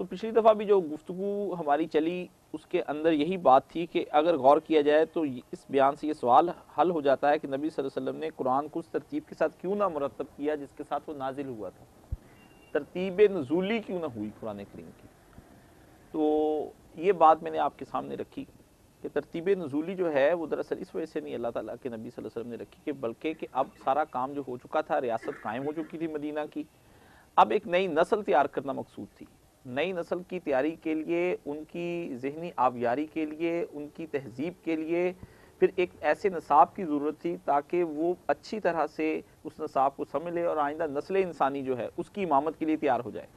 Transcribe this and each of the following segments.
तो पिछली दफ़ा भी जो गुफ्तु हमारी चली, उसके अंदर यही बात थी कि अगर गौर किया जाए तो इस बयान से ये सवाल हल हो जाता है कि नबी वसल्लम ने कुरान को उस तरतीब के साथ क्यों ना मुरतब किया जिसके साथ वो नाजिल हुआ था? तरतीब नजूली क्यों ना हुई कुरान करीम की? तो ये बात मैंने आपके सामने रखी कि तरतीब नजूली जो है, वो दरअसल इस वजह से नहीं, अल्लाह ताला के नबी वसल्लम ने रखी कि बल्कि कि अब सारा काम जो हो चुका था, रियासत कायम हो चुकी थी मदीना की। अब एक नई नस्ल तैयार करना मकसूद थी। नई नस्ल की तैयारी के लिए, उनकी जहनी आबियारी के लिए, उनकी तहजीब के लिए, फिर एक ऐसे नसाब की ज़रूरत थी ताकि वो अच्छी तरह से उस नसाब को समझ ले और आइंदा नस्ल इंसानी जो है, उसकी इमामत के लिए तैयार हो जाए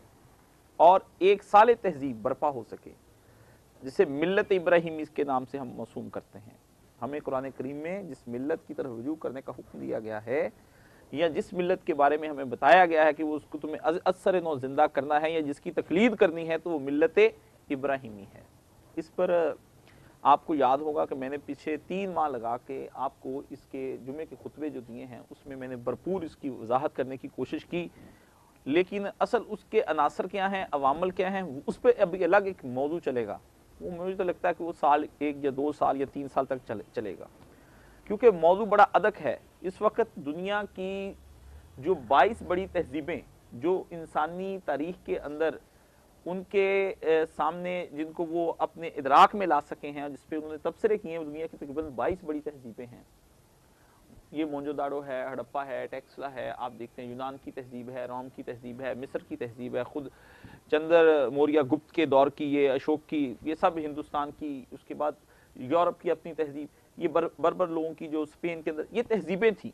और एक साल तहजीब बर्पा हो सके, जिसे मिलत इब्राहिम के नाम से हम मसूम करते हैं। हमें कुरान करीम में जिस मिलत की तरफ़ रजू करने का हुक्म दिया गया है या जिस मिलत के बारे में हमें बताया गया है कि वो उसको तुम्हें असर नौ ज़िंदा करना है या जिसकी तकलीद करनी है तो वो मिलत इब्राहिमी है। इस पर आपको याद होगा कि मैंने पीछे तीन माह लगा के आपको इसके जुमे के खुतबे जो दिए हैं, उसमें मैंने भरपूर इसकी वजाहत करने की कोशिश की। लेकिन असल उसके अनासर क्या हैं, अवामल क्या हैं, उस पर अभी अलग एक मौजू चलेगा। वो मुझे तो लगता है कि वो साल एक या दो साल या तीन साल तक चले चलेगा। क्योंकि मौजू बड़ा अदक है। इस वक्त दुनिया की जो 22 बड़ी तहजीबें, जो इंसानी तारीख के अंदर उनके सामने जिनको वो अपने इदराक में ला सके हैं जिस पे उन्होंने तबसरे किए हैं दुनिया की तकरीबन 22 बड़ी तहजीबें हैं। ये मोजोदाड़ो है, हड़प्पा है, टेक्सला है, आप देखते हैं यूनान की तहजीब है, रोम की तहजीब है, मिस्र की तहजीब है, खुद चंद्र मौर्य गुप्त के दौर की, ये अशोक की, ये सब हिंदुस्तान की, उसके बाद यूरोप की अपनी तहजीब। ये बर, बरबर लोगों की जो स्पेन के अंदर ये तहजीबें थी।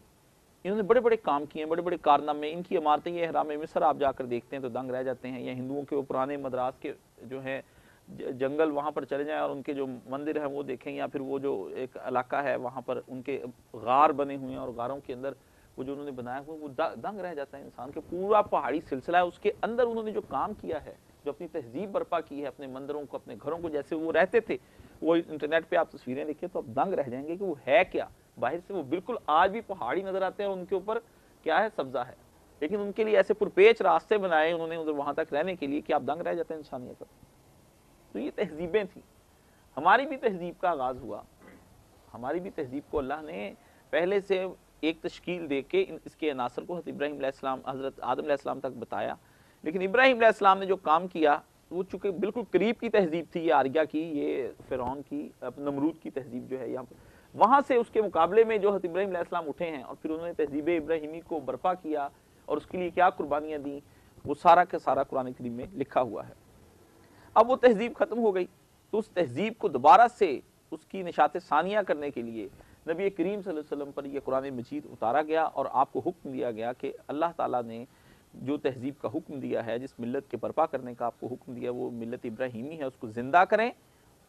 इन्होंने बड़े बड़े काम किए बड़े बड़े कारनामे इनकी इमारतें ये हराम मिस्र आप जाकर देखते हैं तो दंग रह जाते हैं। या हिंदुओं के वो पुराने मद्रास के जो है जंगल वहाँ पर चले जाएँ और उनके जो मंदिर हैं वो देखें या फिर वो जो एक इलाका है वहाँ पर उनके गार बने हुए हैं और गारों के अंदर वो जो उन्होंने बनाया हुआ वो दंग रह जाता है इंसान के। पूरा पहाड़ी सिलसिला है उसके अंदर उन्होंने जो काम किया है जो अपनी तहजीब बर्पा की है अपने मंदिरों को अपने घरों को जैसे वो रहते थे वो इंटरनेट पे आप तस्वीरें देखिए तो आप दंग रह जाएँगे कि वो है क्या? बाहर से वो बिल्कुल आज भी पहाड़ी नज़र आते हैं और उनके ऊपर क्या है सब्जा है। लेकिन उनके लिए ऐसे पुरपेच रास्ते बनाए उन्होंने उधर वहाँ तक रहने के लिए कि आप दंग रह जाते हैं इंसानियत तो ये तहजीबें थी। हमारी भी तहजीब का आगाज़ हुआ। हमारी भी तहजीब को अल्लाह ने पहले से एक तश्कील दे के इसके अनासर को इब्राहिम हज़रत आदम तक बताया। लेकिन इब्राहिम ने जो काम किया वो चूँकि बिल्कुल करीब की तहजीब थी ये आर्या की, ये फ़िरौन की नमरूद की तहजीब जो है यहाँ पर। वहाँ से उसके मुकाबले में जो हत इब्राहिम उठे हैं और फिर उन्होंने तहजीब इब्राहिमी को बर्पा किया और उसके लिए क्या कुर्बानियाँ दी, वो सारा का सारा कुरान करीम में लिखा हुआ है। अब वो तहजीब ख़त्म हो गई तो उस तहजीब को दोबारा से उसकी निशात सानिया करने के लिए नबी करीम वसल्लम पर यह कुरान मजीद उतारा गया और आपको हुक्म दिया गया कि अल्लाह ताला ने जो तहजीब का हुक्म दिया है, जिस मिलत के बर्पा करने का आपको हुक्म दिया, वो मिलत इब्राहिमी है, उसको ज़िंदा करें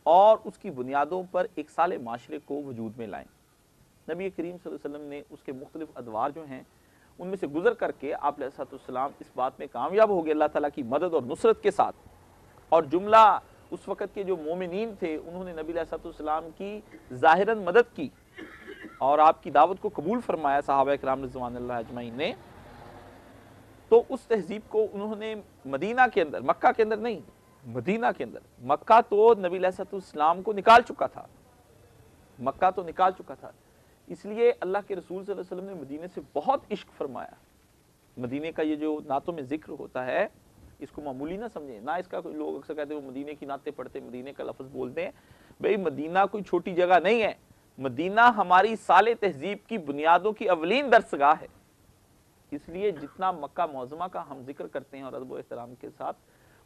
और उसकी बुनियादों पर एक साल माशरे को वजूद में लाएँ। नबी करीम वसल्लम ने उसके मुख्तलिफ़ अदवार जो हैं, उनमें से गुजर करके आप सलाम इस बात में कामयाब हो गए, अल्लाह ताला की मदद और नुसरत के साथ। और जुमला उस वक़्त के जो मोमिन थे, उन्होंने नबी सलाम की ज़ाहिरन मदद की और आपकी दावत को कबूल फरमाया साहब कराम रजवान अजमाइन ने। तो उस तहजीब को उन्होंने मदीना के अंदर, मक्का के अंदर नहीं, मदीना के अंदर, मक्का तो नबी सलाम को निकाल चुका था। मक्का तो निकाल चुका था। इसलिए अल्लाह के रसूल वसल्लम ने मदीने से बहुत इश्क फरमाया। मदीने का ये जो नातों में ज़िक्र होता है, इसको मामूली ना समझें। ना इसका कोई लोग अक्सर कहते हैं वो मदीने की नाते पढ़ते मदीने का लफ्ज़ बोलते हैं भाई, मदीना कोई छोटी जगह नहीं है। मदीना हमारी साल तहजीब की बुनियादों की अवलीन दरसगाह है। इसलिए जितना मक्का मौजमा का हम ज़िक्र करते हैं और अदब एहतराम के साथ,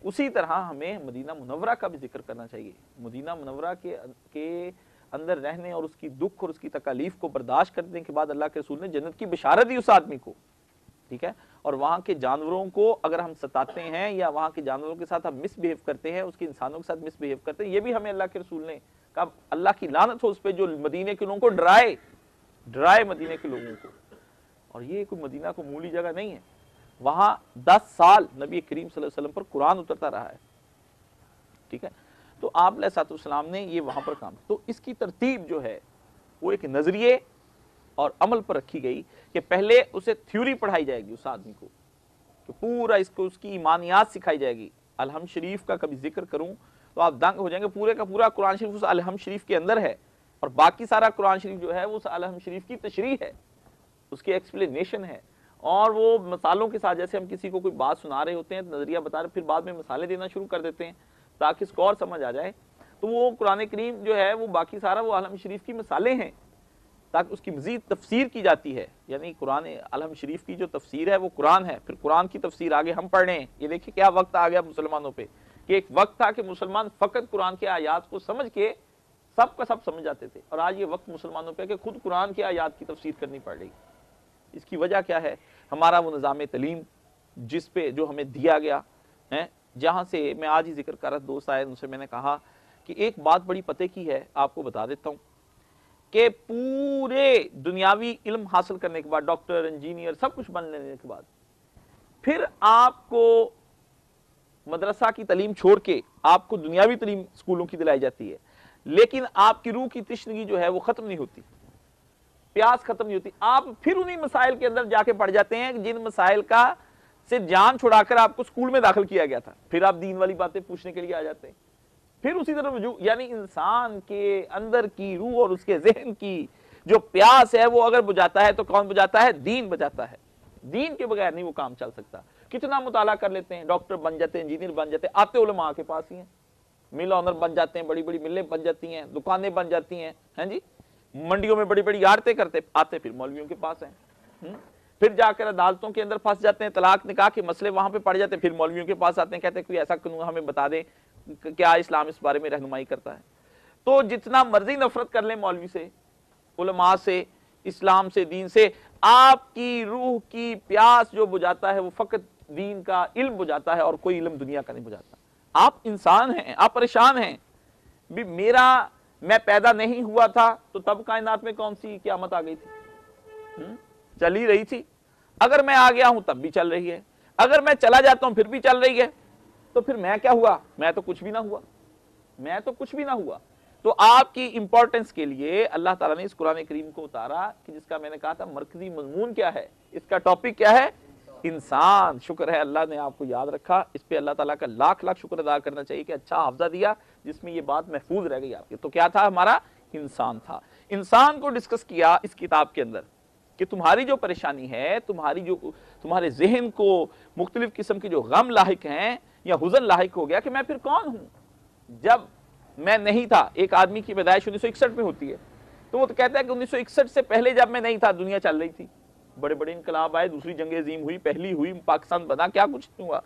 उसी तरह हमें मदीना मुनवरा का भी ज़िक्र करना चाहिए। मदीना मुनवरा के के अंदर रहने और उसकी दुख और उसकी तकालीफ को बर्दाश्त करने के बाद अल्लाह के रसूल ने जन्नत की बिशारत दी उस आदमी को, ठीक है? और वहाँ के जानवरों को अगर हम सताते हैं या वहाँ के जानवरों के साथ हम मिसबिहेव करते हैं, उसके इंसानों के साथ मिसबिहेव करते हैं, ये भी हमें अल्लाह के रसूल ने कहा, अल्लाह की लानत हो उस पर जो मदीने के लोगों को डराए डराए मदीने के लोगों को। और ये कोई मदीना को मूली जगह नहीं है। वहाँ दस साल नबी करीम वसल्लम पर कुरान उतरता रहा है। ठीक है? तो आप सलाम ने ये वहाँ पर काम तो इसकी तरतीब जो है, वो एक नज़रिए और अमल पर रखी गई कि पहले उसे थ्योरी पढ़ाई जाएगी उस आदमी को, कि पूरा इसको, उसकी ईमानियात सिखाई जाएगी। अलहम शरीफ का कभी ज़िक्र करूँ तो आप दंग हो जाएँगे। पूरे का पूरा कुरान शरीफ उस अलहम शरीफ के अंदर है और बाकी सारा कुरान शरीफ जो है वो उस अलहम शरीफ की तशरी है। उसकी एक्सप्लेनेशन है। और वो मसालों के साथ, जैसे हम किसी को कोई बात सुना रहे होते हैं, नज़रिया बता रहे फिर बाद में मसाले देना शुरू कर देते हैं, ताकि इसको और समझ आ जाए। तो वो कुरान करीम जो है, वो बाकी सारा, वो आलम शरीफ की मिसालें हैं, ताकि उसकी मजीद तफसीर की जाती है। यानी कुरान, आलम शरीफ की जो तफसीर है, वो कुरान है। फिर कुरान की तफसीर आगे हम पढ़ रहे हैं। ये देखिए क्या वक्त आ गया मुसलमानों पर कि एक वक्त था कि मुसलमान फ़कत कुरान के आयात को समझ के सब का सब समझ जाते थे। और आज ये वक्त मुसलमानों पे कि खुद कुरान के आयात की तफसीर करनी पड़ रही। इसकी वजह क्या है? हमारा वो निज़ाम तलीम, जिस पे जो हमें दिया गया, है, जहाँ से मैं आज ही ज़िक्र कर रहा दोस्त आए उनसे मैंने कहा कि एक बात बड़ी पते की है, आपको बता देता हूँ कि पूरे दुनियावी इल्म हासिल करने के बाद, डॉक्टर, इंजीनियर, सब कुछ बन लेने के बाद, फिर आपको मदरसा की तलीम छोड़ के आपको दुनियावी तलीम स्कूलों की दिलाई जाती है, लेकिन आपकी रूह की तश्नगी जो है वो खत्म नहीं होती। प्यास खत्म नहीं होती। आप फिर उन्हीं मसाइल के अंदर जाके पड़ जाते हैं, जिन मसाइल का से जान छुड़ाकर आपको स्कूल में दाखिल किया गया था। फिर आप दीन वाली बातें पूछने के लिए आ जाते हैं। फिर उसी तरह यानी इंसान के अंदर की रूह और उसके जहन की जो प्यास है, वो अगर बुझाता है तो कौन बुझाता है? दीन बजाता है। दीन के बगैर नहीं वो काम चल सकता। कितना मुताला कर लेते हैं, डॉक्टर बन जाते हैं, इंजीनियर बन जाते हैं, आते उलमा के पास ही हैं। मिल ऑनर बन जाते हैं बड़ी बड़ी मिलें बन जाती हैं, दुकानें बन जाती हैं। हैं जी? मंडियों में बड़ी बड़ी आड़तें करते, आते फिर मौलवियों के पास हैं। हम्म? फिर जाकर अदालतों के अंदर फंस जाते हैं, तलाक निकाह के मसले वहाँ पे पड़ जाते हैं, फिर मौलवियों के पास आते हैं, कहते हैं, कोई ऐसा कानून हमें बता दें क्या इस्लाम इस बारे में रहनुमाई करता है? तो जितना मर्ज़ी नफरत कर ले मौलवी से, उलमा से, इस्लाम से, दीन से, आपकी रूह की प्यास जो बुझाता है, वो फकत दीन का इल्म बुझाता है और कोई इल्म दुनिया का नहीं बुझाता। आप इंसान हैं, आप परेशान हैं। भी मेरा मैं पैदा नहीं हुआ था तो तब कायनात में कौन सी क्यामत आ गई थी? हुँ? चल ही रही थी। अगर मैं आ गया हूँ, तब भी चल रही है। अगर मैं चला जाता हूँ, फिर भी चल रही है। तो फिर मैं क्या हुआ? मैं तो कुछ भी ना हुआ। मैं तो कुछ भी ना हुआ। तो आपकी इंपॉर्टेंस के लिए अल्लाह ताला ने इस कुरान करीम को उतारा कि जिसका मैंने कहा था मरकजी मजमून क्या है? इसका टॉपिक क्या है? इंसान, शुक्र है अल्लाह ने आपको याद रखा। इस पे अल्लाह ताला का लाख लाख शुक्र अदा करना चाहिए कि अच्छा हाफजा दिया, जिसमें ये बात महफूज रह गई आपकी। तो क्या था? हमारा इंसान था। इंसान को डिस्कस किया इस किताब के अंदर कि तुम्हारी जो परेशानी है, तुम्हारी जो, तुम्हारे जहन को मुख्तलिफ़ किस्म के जो गम लाक हैं या हुजन लाक हो गया कि मैं फिर कौन हूँ? जब मैं नहीं था, एक आदमी की पैदाइश उन्नीस सौ इकसठ में होती है तो वो तो कहता है कि उन्नीस से पहले जब मैं नहीं था, दुनिया चल रही थी। बड़े बड़े इनकलाब आए, दूसरी जंग अजीम हुई, पहली हुई, पाकिस्तान बना, क्या कुछ नहीं हुआ।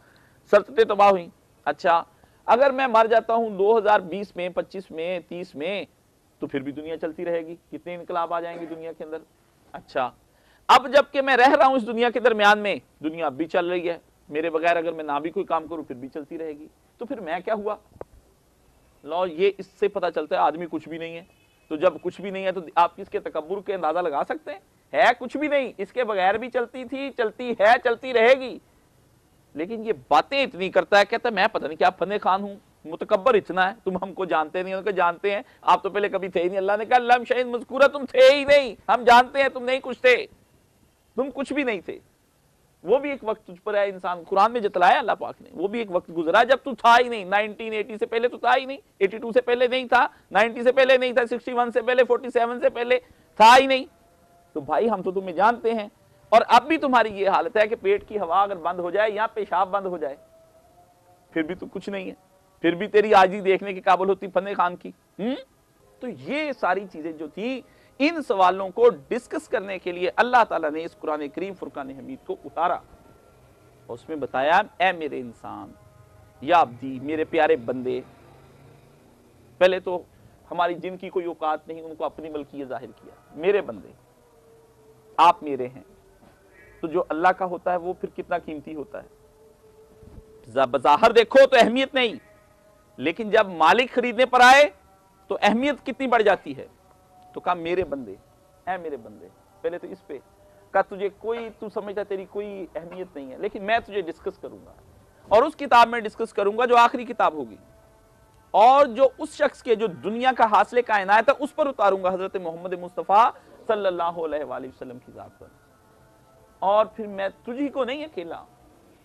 सरतते तबाह हुई। अच्छा अगर मैं मर जाता हूँ 2020 में 25 में 30 में तो फिर भी दुनिया चलती रहेगी। कितने इनकलाब आ जाएँगे दुनिया के अंदर? अच्छा अब जबकि मैं रह रहा हूँ इस दुनिया के दरमियान में, दुनिया अब भी चल रही है। मेरे बगैर अगर मैं ना भी कोई काम करूँ, फिर भी चलती रहेगी। तो फिर मैं क्या हुआ? लो, ये इससे पता चलता है, आदमी कुछ भी नहीं है। तो जब कुछ भी नहीं है तो आप किसके तकबर के अंदाज़ा लगा सकते हैं? है, कुछ भी नहीं। इसके बगैर भी चलती थी, चलती है, चलती रहेगी। लेकिन ये बातें इतनी करता है, कहता मैं पता नहीं क्या फने खान हूँ। मुतकबर इतना है। तुम हमको जानते नहीं उनको जानते हैं। आप तो पहले कभी थे ही नहीं। अल्लाह ने कहा अल्लाह शहीद मजकूरा, तुम थे ही नहीं। हम जानते हैं, तुम नहीं कुछ थे। तुम कुछ भी नहीं थे। वो भी एक वक्त तुझ पर है, इंसान कुरान में जतलाया अल्लाह पाक ने। वो भी एक वक्त गुजरा जब तू था ही नहीं। 1980 से पहले तो था ही नहीं। 82 से पहले नहीं था। 90 से पहले नहीं था। 61 से पहले 47 से पहले था ही नहीं। तो भाई हम तो तुम्हें जानते हैं और अब भी तुम्हारी ये हालत है कि पेट की हवा अगर बंद हो जाए या पेशाब बंद हो जाए, फिर भी तो कुछ नहीं है फिर भी तेरी आजी देखने के काबल होती फने खान की हुँ? हम्म? तो ये सारी चीज़ें जो थी, इन सवालों को डिस्कस करने के लिए अल्लाह ताला ने इस कुरान करीम फुरकान हमीद को उतारा और उसमें बताया ए मेरे इंसान, या अब्दी, मेरे प्यारे बंदे, पहले तो हमारी जिनकी कोई औकात नहीं, उनको अपनी मलकी ज़ाहिर किया मेरे बंदे आप मेरे हैं। तो जो अल्लाह का होता है, वो फिर कितना कीमती होता है? बाहर देखो तो अहमियत नहीं, लेकिन जब मालिक खरीदने पर आए तो अहमियत कितनी बढ़ जाती है? तो कहा, मेरे बंदे है मेरे बंदे, पहले तो इस पे। कहा, तुझे कोई, तू समझता तेरी कोई अहमियत नहीं है, लेकिन मैं तुझे डिस्कस करूँगा। और उस किताब में डिस्कस करूँगा जो आखिरी किताब होगी। और जो उस शख्स के, जो दुनिया का हासिल कायनात है, उस पर उतारूँगा, हज़रत मोहम्मद मुस्तफ़ा सल्लल्लाहु अलैहि वसल्लम की जात पर और फिर मैं तुझी को नहीं अकेला,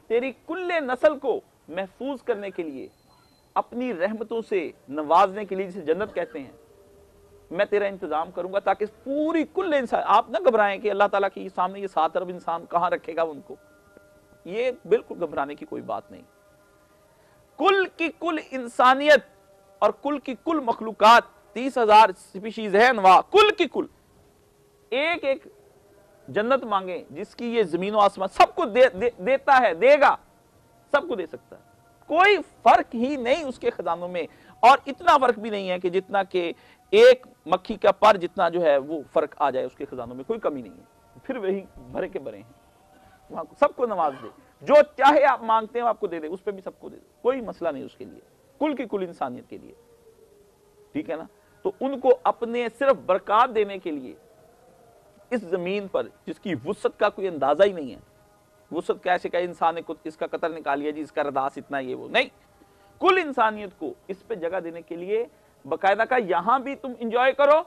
तेरी कुल्ले नस्ल को महफूज करने के लिए, अपनी रहमतों से नवाजने के लिए जिसे जन्नत कहते हैं, मैं तेरा इंतज़ाम करूँगा ताकि पूरी कुल इंसान, आप ना घबराएँ कि अल्लाह ताला के सामने ये सात अरब इंसान कहाँ रखेगा उनको। ये बिल्कुल घबराने की कोई बात नहीं। कुल की कुल इंसानियत और कुल की कुल मखलूकत तीस हज़ार स्पीशीज है कुल की कुल। एक एक जन्नत मांगे जिसकी ये ज़मीन आसमान सबको दे, दे, देता है देगा सबको दे सकता है। कोई फ़र्क ही नहीं उसके खजानों में और इतना फ़र्क भी नहीं है कि जितना के एक मक्खी का पर जितना जो है वो फ़र्क आ जाए उसके खजानों में कोई कमी नहीं है। फिर वही भरे के भरे हैं। वहाँ सबको नवाज़ दे। जो चाहे आप मांगते हैं आपको दे दे उस पर भी सबको दे दे। कोई मसला नहीं उसके लिए। कुल की कुल इंसानियत के लिए। ठीक है ना? तो उनको अपने सिर्फ़ बरकत देने के लिए इस ज़मीन पर, जिसकी वसत का कोई अंदाज़ा ही नहीं है। वसत कैसे का इंसान ने इसका कतर निकाल लिया जी, इसका रदास इतना ये वो। नहीं, कुल इंसानियत को इस पे जगह देने के लिए बकायदा का यहाँ भी तुम इंजॉय करो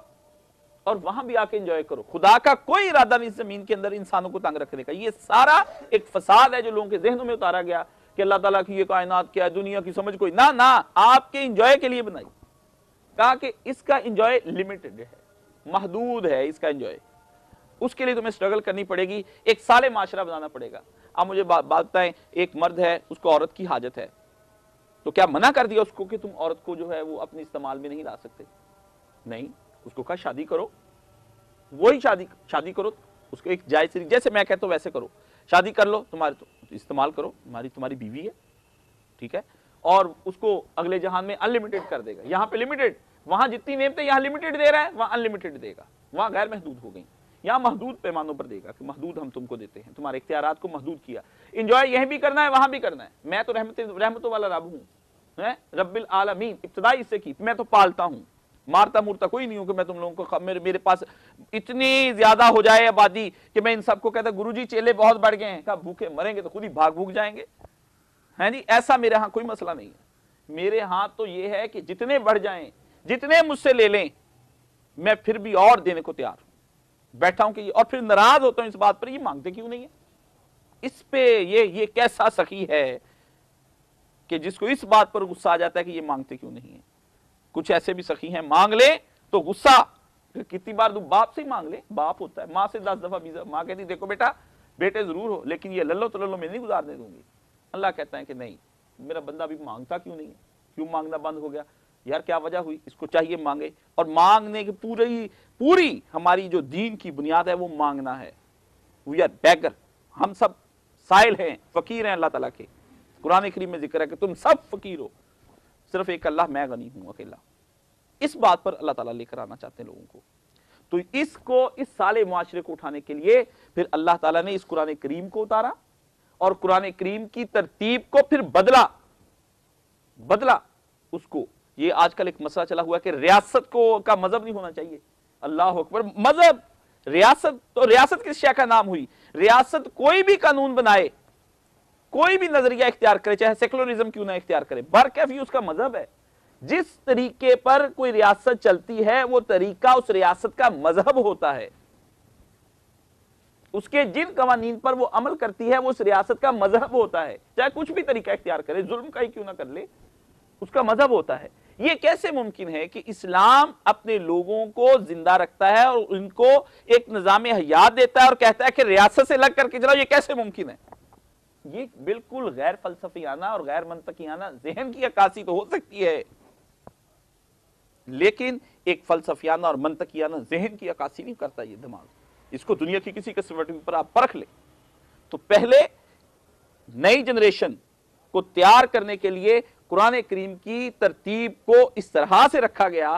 और वहाँ भी आके इंजॉय करो। खुदा का कोई इरादा नहीं इस ज़मीन के अंदर इंसानों को तंग रखने का। ये सारा एक फसाद है जो लोगों के जहनों में उतारा गया कि अल्लाह ताला की ये कायनात क्या है, दुनिया की समझ कोई। ना ना, आपके इंजॉय के लिए बनाई कहा कि इसका इंजॉय लिमिटेड है, महदूद है, इसका इंजॉय उसके लिए तुम्हें स्ट्रगल करनी पड़ेगी। एक साले माशरा बनाना पड़ेगा। अब मुझे बात बताएँ, एक मर्द है, उसको औरत की हाजत है। तो क्या मना कर दिया उसको कि तुम औरत को जो है वो अपने इस्तेमाल में नहीं ला सकते? नहीं, उसको कहा, शादी करो। वही शादी शादी करो, उसको एक जायज़ जैसे मैं कहता हूँ वैसे करो। शादी कर लो, तुम्हारे तो इस्तेमाल करो, तुम्हारी तुम्हारी बीवी है, ठीक है? और उसको अगले जहान में अनलिमिटेड कर देगा। यहाँ पे लिमिटेड वहाँ जितनी नेमते यहाँ लिमिटेड दे रहा है, वहाँ अनलिमिटेड देगा। वहाँ गैर महदूद हो गई। यहाँ महदूद पैमानों पर देगा कि महदूद हम तुमको देते हैं, तुम्हारे इख्तियार को महदूद किया। इंजॉय यहीं भी करना है, वहाँ भी करना है। मैं तो रहमत, रहमतों वाला रब हूँ रबिल आलमीन, इब्तदाई इससे की, मैं तो पालता हूँ। मारता मुरता कोई नहीं हो कि मैं तुम लोगों को, मेरे मेरे पास इतनी ज़्यादा हो जाए आबादी कि मैं इन सबको कहता गुरुजी चेले बहुत बढ़ गए हैं। कहा, भूखे मरेंगे तो खुद ही भाग भूख जाएँगे। है जी? ऐसा मेरे यहाँ कोई मसला नहीं है। मेरे यहाँ तो ये है कि जितने बढ़ जाएँ, जितने मुझसे ले लें, मैं फिर भी और देने को तैयार बैठा हूँ कि और फिर नाराज़ होता हूँ इस बात पर, ये मांगते क्यों नहीं है? इस पे ये ये कैसा सखी है कि जिसको इस बात पर गुस्सा आ जाता है कि ये मांगते क्यों नहीं है? कुछ ऐसे भी सखी हैं, मांग ले तो गुस्सा। कितनी बार तू बाप से ही मांग ले, बाप होता है। माँ से दस दफ़ा बीजा माँ कहती, देखो बेटा, बेटे ज़रूर हो, लेकिन ये लल्लो तो लल्लो मैं नहीं गुजारने दूँगी। अल्लाह कहता है कि नहीं, मेरा बंदा अभी माँगता क्यों नहीं है? क्यों मांगना बंद हो गया? यार क्या वजह हुई? इसको चाहिए मांगे। और मांगने की पूरी पूरी हमारी जो दीन की बुनियाद है, वो मांगना है। वी आर बैगर हम सब साइल हैं, फकीर हैं अल्लाह तला के। कुरान करीम में ज़िक्र है कि तुम सब फकीर हो। सिर्फ़ एक अल्लाह, मैं गनी हूँ अकेला। इस बात पर अल्लाह ताला लेकर आना चाहते हैं लोगों को। तो इसको, इस साले मुआशरे को उठाने के लिए फिर अल्लाह ताला ने इस कुरान करीम को उतारा और कुरान करीम की तरतीब को फिर बदला। बदला उसको। ये आजकल एक मसला चला हुआ कि रियासत को का मज़हब नहीं होना चाहिए। अल्लाह अकबर। मज़हब, रियासत तो रियासत किस शय का नाम हुई? रियासत कोई भी कानून बनाए, कोई भी नज़रिया इख्तियार करे, चाहे सेकुलरिज्म क्यों ना इख्तियार करे बर बरकैफी उसका मज़हब है। जिस तरीके पर कोई रियासत चलती है, वो तरीका उस रियासत का मज़हब होता है। उसके जिन कवानीन पर वो अमल करती है, वो उस रियासत का मज़हब होता है। चाहे कुछ भी तरीका इख्तियार करे, जुल्म का ही क्यों ना कर ले, उसका मज़हब होता है। ये कैसे मुमकिन है कि इस्लाम अपने लोगों को ज़िंदा रखता है और उनको एक निज़ाम हयात देता है और कहता है कि रियासत से लग करके चलाओ ये कैसे मुमकिन है? ये बिल्कुल गैर फलसफियाना और गैर मनतकियाना जहन की अक्सी तो हो सकती है। लेकिन एक फलसफियाना और मनतकियाना जहन की अक्सी नहीं करता ये दिमाग। इसको दुनिया की किसी किस्म पर आप परख ले। तो पहले नई जनरेशन को तैयार करने के लिए कुरान करीम की तरतीब को इस तरह से रखा गया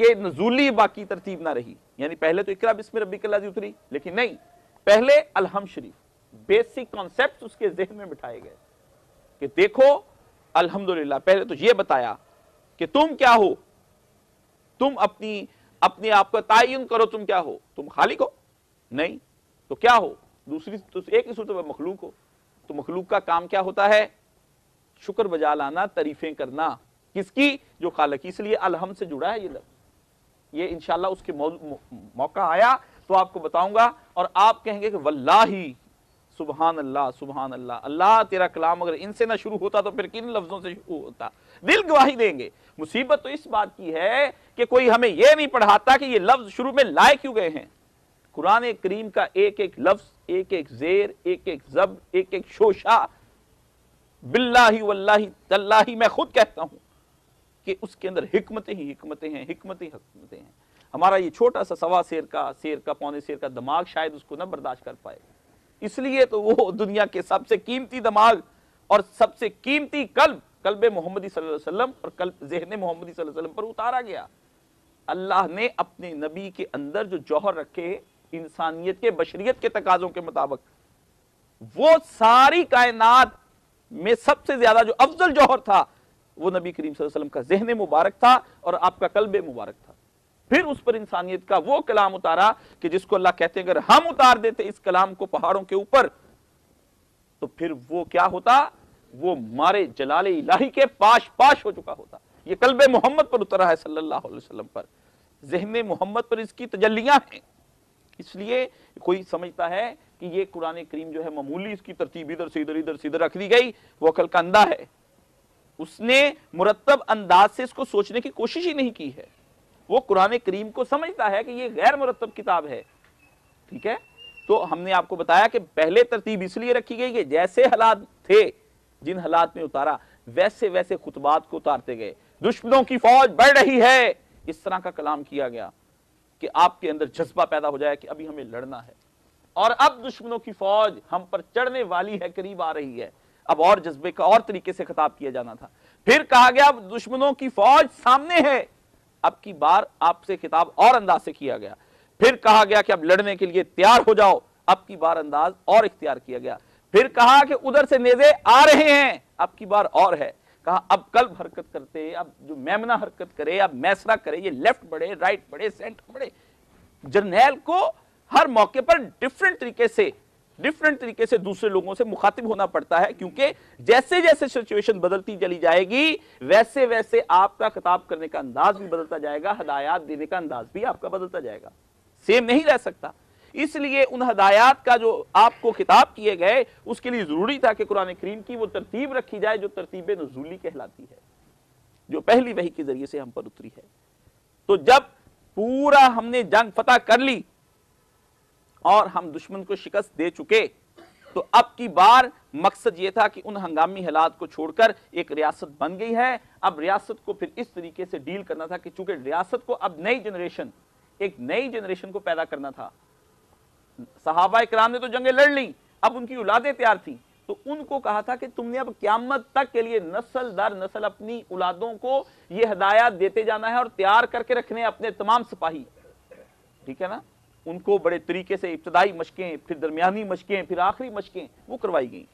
कि नजूली बाकी तरतीब ना रही। यानी पहले तो इकरा बिस्म रबी उतरी, लेकिन नहीं। पहले अलहम शरीफ, बेसिक कॉन्सेप्ट उसके जहन में बिठाए गए कि देखो, अल्हम्दुलिल्लाह, पहले तो ये बताया कि तुम क्या हो? तुम अपनी, अपने आप का तयन करो, तुम क्या हो? तुम खालिक हो? नहीं। तो क्या हो? दूसरी तो एक ही सूत्र मखलूक हो। तो मखलूक का काम क्या होता है? शुक्र बजा लाना, तारीफें करना। किसकी? जो खालक इसलिए अलहम से जुड़ा है ये लफ्ज। ये इंशाला उसके मौका आया तो आपको बताऊँगा, और आप कहेंगे कि वल्लाही सुबहान अल्लाह सुबहान अल्लाह अल्लाह तेरा कलाम अगर इनसे ना शुरू होता तो फिर किन लफ्जों से शुरू होता? दिल गवाही देंगे। मुसीबत तो इस बात की है कि कोई हमें यह नहीं पढ़ाता कि ये लफ्ज शुरू में लाए क्यों गए हैं। कुरान करीम का एक एक लफ्ज एक एक जेर एक एक जब एक एक शोशा बिल्लाही वल्लाही, तल्लाही, मैं खुद कहता हूँ कि उसके अंदर हिकमतें ही हिकमतें हैं, हिकमतें हिकमतें हैं। हमारा ये छोटा सा सवा शेर का शेर का, पौने शेर का दिमाग शायद उसको ना बर्दाश्त कर पाए। इसलिए तो वो दुनिया के सबसे कीमती दिमाग और सबसे कीमती कल्ब कल्ब मोहम्मदी वसल्लम और कल्ब जहन मोहम्मदी वसल्लम पर उतारा गया। अल्लाह ने अपने नबी के अंदर जो जौहर रखे, इंसानियत के, बशरियत के तकाजों के मुताबिक, वो सारी कायनात में सबसे ज़्यादा जो अफजल जौहर था, वो नबी करीम वसल्लम का जहन मुबारक था और आपका कल्ब मुबारक था। फिर उस पर इंसानियत का वो कलाम उतारा कि जिसको अल्लाह कहते हैं, अगर हम उतार देते इस कलाम को पहाड़ों के ऊपर तो फिर वो क्या होता? वो मारे जलाल इलाही के पाश पाश हो चुका होता। ये कल्ब मोहम्मद पर उतरा है सल्लल्लाहु अलैहि वसल्लम पर। जहन मोहम्मद पर इसकी तजलियाँ हैं। इसलिए कोई समझता है कि ये कुरान करीम जो है मामूली इसकी तरतीब इधर से इधर इधर से इधर रख दी गई, वो अकल का अंदा है। उसने मुरतब अंदाज से इसको सोचने की कोशिश ही नहीं की है। वो कुरान करीम को समझता है कि ये गैर मुरतब किताब है। ठीक है? तो हमने आपको बताया कि पहले तरतीब इसलिए रखी गई कि जैसे हालात थे, जिन हालात में उतारा, वैसे वैसे खुतबात को उतारते गए। दुश्मनों की फौज बढ़ रही है। इस तरह का कलाम किया गया। कि आपके अंदर जज्बा पैदा हो जाए कि अभी हमें लड़ना है। और अब दुश्मनों की फौज हम पर चढ़ने वाली है, करीब आ रही है। अब और जज्बे का और तरीके से खिताब किया जाना था। फिर कहा गया, अब दुश्मनों की फौज सामने है। अब की बार आपसे खिताब और अंदाज से किया गया। फिर कहा गया कि अब लड़ने के लिए तैयार हो जाओ। अब की बार अंदाज और इख्तियार किया गया। फिर कहा कि उधर से नेजे आ रहे हैं। अब की बार और है। कहा, अब कल्ब हरकत करते, अब जो मेमना हरकत करे, अब मैसरा करे, ये लेफ़्ट बढ़े, राइट बढ़े, सेंटर बढ़े। जर्नैल को हर मौके पर डिफरेंट तरीके से, डिफरेंट तरीके से दूसरे लोगों से मुखातिब होना पड़ता है, क्योंकि जैसे जैसे सिचुएशन बदलती चली जाएगी, वैसे वैसे आपका खिताब करने का अंदाज भी बदलता जाएगा, हदायत देने का अंदाज भी आपका बदलता जाएगा। सेम नहीं रह सकता। इसलिए उन हदायत का जो आपको खिताब किए गए, उसके लिए ज़रूरी था कि कुरान करीम की वो तरतीब रखी जाए जो तरतीब नजूली कहलाती है, जो पहली वही के ज़रिए से हम पर उतरी है। तो जब पूरा हमने जंग फतह कर ली और हम दुश्मन को शिकस्त दे चुके तो अब की बार मकसद यह था कि उन हंगामी हालात को छोड़कर एक रियासत बन गई है। अब रियासत को फिर इस तरीके से डील करना था कि चूँकि रियासत को अब नई जनरेशन, एक नई जनरेशन को पैदा करना था सहाबा कराम ने तो जंगें लड़ ली, अब उनकी औलादें तैयार थी। तो उनको कहा था कि तुमने अब क्यामत तक के लिए नस्ल दर नस्ल अपनी औलादों को यह हदायत देते जाना है और तैयार करके रखने अपने तमाम सिपाही। ठीक है ना? उनको बड़े तरीके से इब्तदाई मशकें, फिर दरमियानी मशकें, फिर आखिरी मशकें, वो करवाई गई,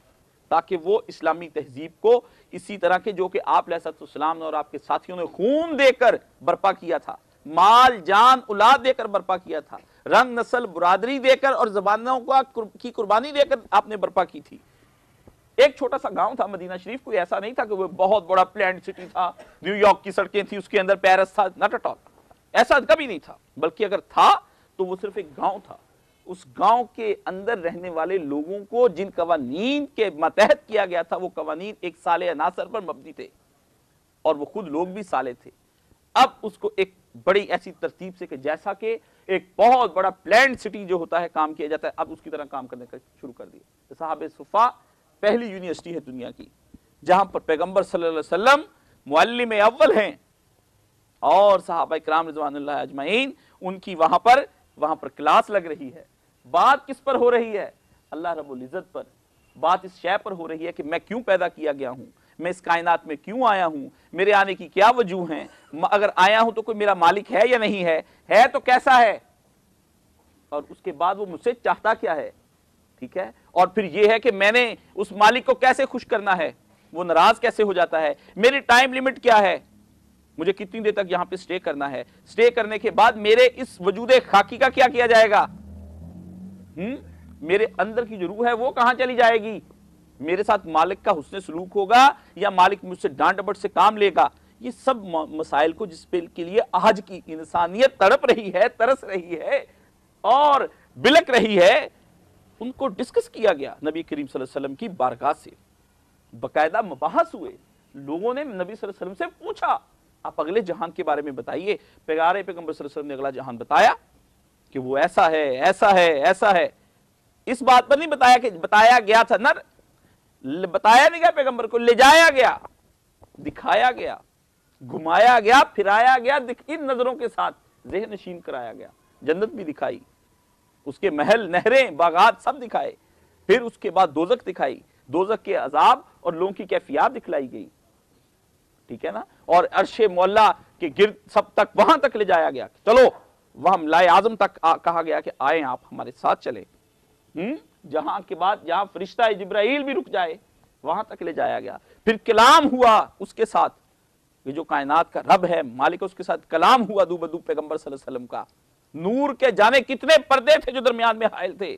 ताकि वो इस्लामी तहजीब को इसी तरह के जो कि आप सलाम और आपके साथियों ने खून देकर बर्पा किया था। माल, जान उलाद देकर बर्पा किया था। रंग, नस्ल, बुरादरी देकर और जबानों का की कुर्बानी देकर आपने बर्पा की थी। एक छोटा सा गाँव था, मदीना शरीफ, कोई ऐसा नहीं था कि वो बहुत बड़ा प्लान सिटी था न्यूयॉर्क की सड़कें थी, उसके अंदर पेरिस था, नट एट ऑल। ऐसा कभी नहीं था, बल्कि अगर था तो वो सिर्फ़ एक गाँव था। उस गाँव के अंदर रहने वाले लोगों को, जिन कवानीन के मतहत किया गया था, वो कवानीन एक साले अनासर पर मबनी थे। और वो खुद लोग भी साले थे। अब उसको एक बड़ी ऐसी तरतीब से कि जैसा कि एक बहुत बड़ा प्लान सिटी जो होता है, काम किया जाता है, अब उसकी तरह काम करने का शुरू कर दिया। साहब सुफा पहली यूनिवर्सिटी है दुनिया की, जहाँ पर पैगंबर सल्लल्लाहु अलैहि अव्वल हैं। और साहब कराम रिजवान अजमाइन, उनकी वहाँ पर वहाँ पर क्लास लग रही है। बात किस पर हो रही है? अल्लाह रबुल इज़्ज़त पर। बात इस शय पर हो रही है कि मैं क्यों पैदा किया गया हूँ? मैं इस कायनात में क्यों आया हूँ? मेरे आने की क्या वजूह है? अगर आया हूँ तो कोई मेरा मालिक है या नहीं है? है तो कैसा है? और उसके बाद वो मुझसे चाहता क्या है? ठीक है? और फिर यह है कि मैंने उस मालिक को कैसे खुश करना है? वो नाराज़ कैसे हो जाता है? मेरी टाइम लिमिट क्या है? मुझे कितनी देर तक यहाँ पे स्टे करना है? स्टे करने के बाद मेरे इस वजूद खाकी का क्या किया जाएगा? हम्म? मेरे अंदर की जो रूह है वो कहाँ चली जाएगी? मेरे साथ मालिक का हुसन सलूक होगा या मालिक मुझसे डांट डपट से काम लेगा, ये सब मसाइल को जिस पे के लिए आज की इंसानियत तड़प रही है, तरस रही है और बिलक रही है, उनको डिस्कस किया गया नबी करीम वसल्लम की बारगाह से। बकायदा मबाहस हुए। लोगों ने नबी वसल्लम से पूछा, आप अगले जहान के बारे में बताइए। पैगारे अलैहि वसल्लम ने अगला जहान बताया कि वो ऐसा है ऐसा है ऐसा है। इस बात पर नहीं बताया कि, बताया गया था, नर बताया नहीं गया पैगंबर को ले जाया गया दिखाया गया घुमाया गया फिराया गया इन नज़रों के साथ जहन नशीन कराया गया। जन्नत भी दिखाई उसके महल नहरें बागात सब दिखाए। फिर उसके बाद दोजक दिखाई। दोजक के अजाब और लोगों की कैफियात दिखलाई गई। ठीक है ना? और अरशे मोल्ला के गिर सब तक वहाँ तक ले जाया गया। चलो वहाँ लाए आज़म तक आ, कहा गया कि आए आप हमारे साथ चले। हम्म? जहाँ के बाद जहाँ फरिश्ता जिब्राइल भी रुक जाए, वहाँ तक ले जाया गया। फिर कलाम हुआ उसके साथ। ये जो कायनात का रब है, मालिक उसके साथ कलाम हुआ दू बदू पैगंबर वसल्लम का। नूर के जाने कितने पर्दे थे जो दरमियान में हायल थे।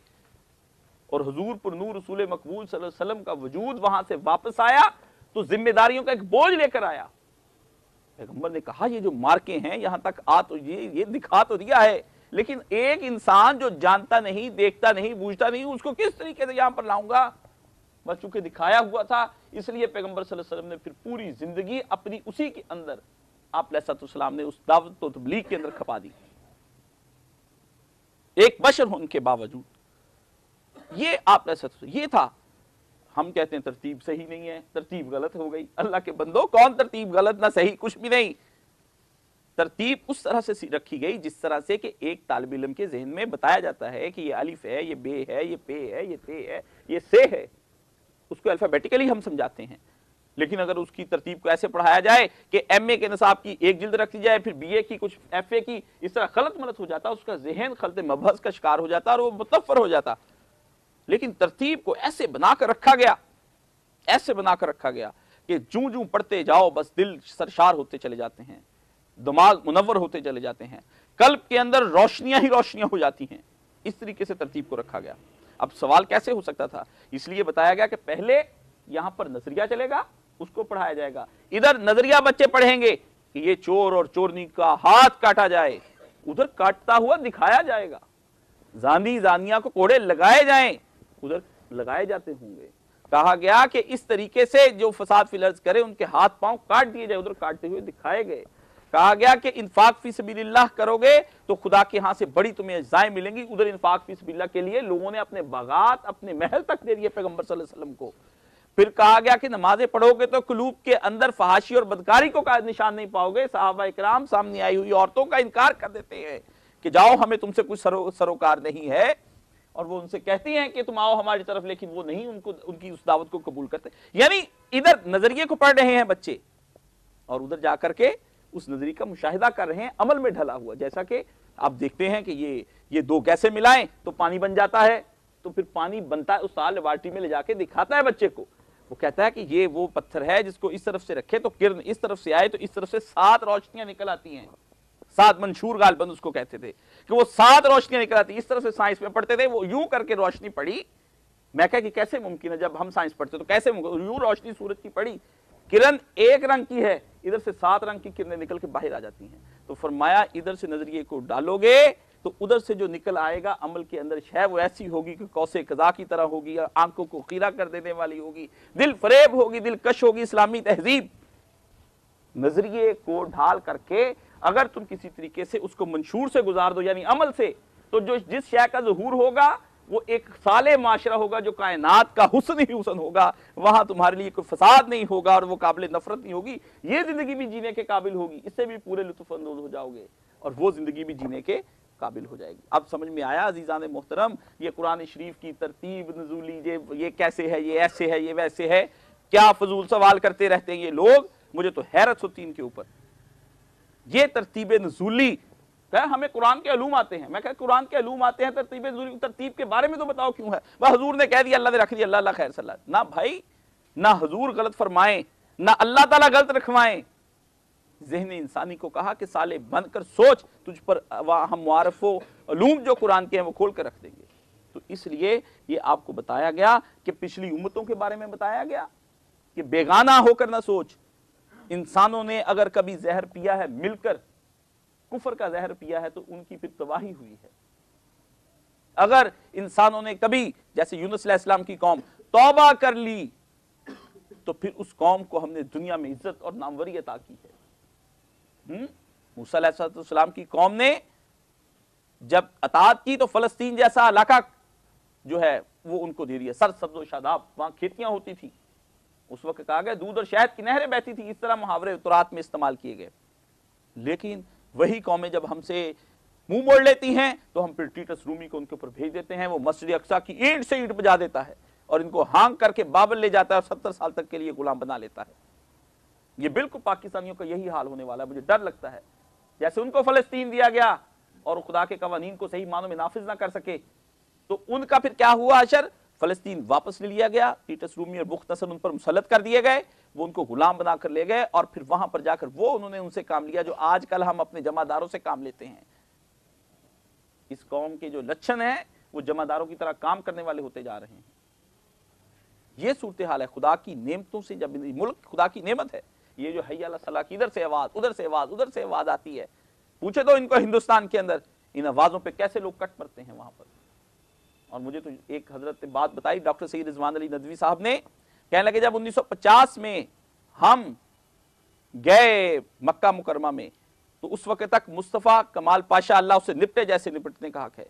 और हजूर पर नूर रसूल मकबूल वसल्लम का वजूद वहाँ से वापस आया तो जिम्मेदारियों का एक बोझ लेकर आया। पैगंबर ने कहा, ये जो मार्के हैं, यहाँ तक आ तो ये ये दिखा तो दिया है लेकिन एक इंसान जो जानता नहीं, देखता नहीं, बूझता नहीं, उसको किस तरीके से यहाँ पर लाऊँगा? बस चूँकि दिखाया हुआ था, इसलिए पैगंबर वसल्लम ने फिर पूरी ज़िंदगी अपनी उसी के अंदर, आप सलाम ने उस दावत तो तबलीग के अंदर खपा दी। एक बशर होने के बावजूद। ये आप ये था। हम कहते हैं, तरतीब सही नहीं है, तरतीब गलत हो गई। अल्लाह के बंदो, कौन तरतीब गलत, ना सही कुछ भी नहीं। तरतीब उस तरह से रखी गई जिस तरह से कि एक तालब इलम के जहन में बताया जाता है कि ये अलिफ है, ये बे है, ये पे है, ये ते है, ये से है। उसको अल्फाबेटिकली हम समझाते हैं। लेकिन अगर उसकी तरतीब को ऐसे पढ़ाया जाए कि एम ए के नसाब की एक जिल्द रख दी जाए, फिर बी ए की, कुछ एफ़ ए की, इस तरह गलत मलत हो जाता, उसका जहन खलत मबहस का शिकार हो जाता और वो मुतफर हो जाता। लेकिन तरतीब को ऐसे बनाकर रखा गया, ऐसे बनाकर रखा गया कि जू जू पढ़ते जाओ, बस दिल सरशार होते चले जाते हैं। दिमाग मुनवर होते चले जाते हैं। कल्ब के अंदर रोशनियाँ ही रोशनियाँ हो जाती हैं। इस तरीके से तरतीब को रखा गया। अब सवाल कैसे हो सकता था? इसलिए बताया गया कि पहले यहाँ पर नज़रिया चलेगा, उसको पढ़ाया जाएगा। इधर नज़रिया बच्चे पढ़ेंगे कि ये चोर और चोरनी का हाथ काटा जाए। उधर काटता हुआ दिखाया जाएगा। जानी जानिया को कोड़े लगाए जाएँ, उधर लगाए जाते होंगे। कहा गया कि इस तरीके से जो फसाद फिलर्स करे, उनके हाथ पाँव काट दिए जाए, उधर काटते हुए दिखाए गए। कहा गया कि इन्फाक फ़ी सबील्लाह करोगे तो खुदा के यहाँ से बड़ी तुम्हें अजाएँ मिलेंगी। उधर इन्फाक फ़ी सबील्लाह के लिए लोगों ने अपने बागात अपने महल तक दे दिए पैगंबर सल्लल्लाहु को। फिर कहा गया कि नमाजें पढ़ोगे तो कलूब के अंदर फहाशी और बदकारी को का निशान नहीं पाओगे। साहबा इकराम सामने आई हुई औरतों का इनकार कर देते हैं कि जाओ हमें तुमसे कुछ सरो, सरोकार नहीं है। और वो उनसे कहती हैं कि तुम आओ हमारी तरफ़ लेकिन वो नहीं उनको उनकी उस दावत को कबूल करते। यानी इधर नज़रिए को पढ़ रहे हैं बच्चे। और उधर जाकर के उस नज़रिए का मुशाहिदा कर रहे हैं, अमल में ढला हुआ। जैसा कि आप देखते हैं कि ये ये दो कैसे मिलाएँ तो पानी बन जाता है तो फिर पानी बनता है उस साल बाल्टी में ले जाके दिखाता है बच्चे को। वो कहता है कि ये वो पत्थर है जिसको इस तरफ़ से रखे तो किरण इस तरफ़ से आए तो इस तरफ़ से सात रोशनियाँ निकल आती हैं। सात मंशूर गालबंद उसको कहते थे कि वो सात रोशनियाँ निकल आती, इस तरफ़ से साइंस में पढ़ते थे, वो यूँ करके रोशनी पड़ी। मैं कह कि कैसे मुमकिन है जब हम साइंस पढ़ते तो कैसे यूँ रोशनी सूरज की पड़ी किरण एक रंग की है, इधर से सात रंग की किरणें निकल के बाहर आ जाती हैं। तो फरमाया, इधर से नज़रिए को डालोगे तो उधर से जो निकल आएगा, अमल के अंदर शह वो ऐसी होगी कि कौसे कजा की तरह होगी आँखों को खीरा कर देने वाली होगी। दिल फरेब होगी, दिल कश होगी, इस्लामी तहजीब। नज़रिए को ढाल करके अगर तुम किसी तरीके से उसको मंशूर से गुजार दो, यानी अमल से तो जो जिस शय का जहूर होगा वो एक साले माशरा होगा जो कायनात का हुसन ही हुसन होगा। वहाँ तुम्हारे लिए कोई फसाद नहीं होगा और वो काबिल नफरत नहीं होगी। ये ज़िंदगी भी जीने के काबिल होगी। इससे भी पूरे लुत्फानंदोज हो जाओगे और वो ज़िंदगी भी जीने के काबिल हो जाएगी। अब समझ में आया अजीज़ान मोहतरम, ये कुरान शरीफ की तरतीब, नजूली, ये ये कैसे है, ये ऐसे है, ये वैसे है, क्या फजूल सवाल करते रहते हैं ये लोग? मुझे तो हैरत होती इनके ऊपर। ये तरतीब नजूली कह हमें कुरान के अलूम आते हैं। मैं कह, कुरान के अलूम आते हैं, तरतीब तरतीब के बारे में तो बताओ क्यों है? वह हजूर ने कह दिया, अल्लाह ने रख दिया, अल्लाह खैर सल्ला ना भाई, ना हजूर गलत फरमाए, ना अल्लाह ताला गलत रखवाएँ। जहन इंसानी को कहा कि साले, बंद कर, सोच, तुझ पर हम मुआरफोलूम जो कुरान के हैं, वो खोल कर रख देंगे। तो इसलिए ये आपको बताया गया कि पिछली उम्मतों के बारे में बताया गया कि बेगाना होकर ना सोच। इंसानों ने अगर कभी जहर पिया है, मिलकर कुफर का जहर पिया है तो उनकी फिर तबाही हुई है। अगर इंसानों ने कभी, जैसे यूनुस इस्लाम की कौम, तौबा कर ली तो फिर उस कौम को हमने दुनिया में इज़्ज़त और नामवरी अता की है। हम्म? मूसा की कौम ने जब अतात की तो फलस्तीन जैसा इलाका जो है, वो उनको दे दिया। सर, सब्जो शादाब, वहाँ खेतियाँ होती थी। उस वक्त कहा गया, दूध और शहद की नहरें बहती थी। इस तरह मुहावरे तुरात में इस्तेमाल किए गए। लेकिन वही कौमें जब हमसे मुँह मोड़ लेती हैं तो हम फिर टीटस रूमी को उनके ऊपर भेज देते हैं, वो मस्जिद अक्सा की ईंट से ईंट बजा देता है और इनको हांग करके बाबल ले जाता है और सत्तर साल तक के लिए गुलाम बना लेता है। ये बिल्कुल पाकिस्तानियों का यही हाल होने वाला है, मुझे डर लगता है। जैसे उनको फलस्तीन दिया गया और खुदा के कवानीन को सही मानों में नाफिज ना कर सके तो उनका फिर क्या हुआ अशर? फलस्तीन वापस ले लिया गया टीटस रूमी और बुख नसर उन पर मुसलत कर दिए गए, वो उनको गुलाम बनाकर ले गए और फिर वहाँ पर जाकर वो उन्होंने उनसे काम लिया जो आजकल हम अपने जमादारों से काम लेते हैं। इस कौम के जो लक्षण है, वो जमादारों की तरह काम करने वाले होते जा रहे हैं। ये सूरत हाल है, खुदा की नेमतों से जब मुल्क, खुदा की नेमत है, ये जो हैया सलाह की, इधर से आवाज़, उधर से आवाज़, उधर से आवाज़ आती है। पूछे तो इनको हिंदुस्तान के अंदर, इन आवाजों पर कैसे लोग कट पड़ते हैं वहाँ पर? और मुझे तो एक हज़रत ने बात बताई, डॉक्टर सईद रिजवान अली नदवी साहब ने। कहने लगे, जब 1950 में हम गए मक्का मुकरमा में तो उस वक्त तक मुस्तफ़ा कमाल पाशा अल्लाह उससे निपटे जैसे निपटने का हक है।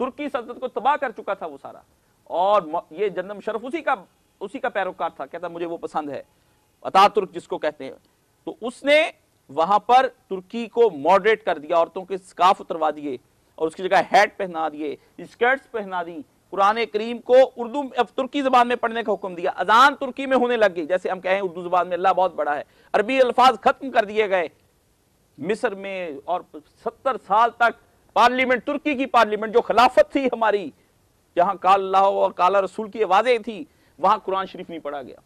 तुर्की सल्तनत को तबाह कर चुका था वो सारा। और ये जन्म शरफ उसी का उसी का पैरोकार था, कहता मुझे वो पसंद है। अता तुर्क जिसको कहते हैं। तो उसने वहाँ पर तुर्की को मॉडरेट कर दिया, औरतों के स्काफ उतरवा दिए। और उसकी जगह हैट पहना दिए स्कर्ट्स पहना दी कुरान करीम को उर्दू तुर्की जबान में पढ़ने का हुक्म दिया। अजान तुर्की में होने लग गई। जैसे हम कहें, उर्दू जबान में अल्लाह बहुत बड़ा है। अरबी अल्फाज खत्म कर दिए गए। मिस्र में और सत्तर साल तक पार्लियामेंट, तुर्की की पार्लियामेंट, जो खिलाफत थी हमारी, जहाँ काल और काला रसूल की आवाज़ें थी, वहाँ कुरान शरीफ नहीं पढ़ा गया।